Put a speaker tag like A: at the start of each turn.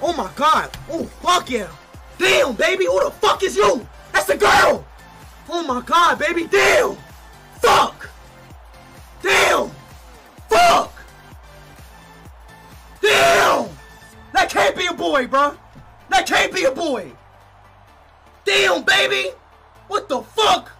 A: Oh my god. Oh, fuck yeah. Damn, baby, who the fuck is you? That's the girl. Oh my god, baby, damn. Fuck. Damn. Fuck. Damn. That can't be a boy, bruh. That can't be a boy. Damn, baby. What the fuck?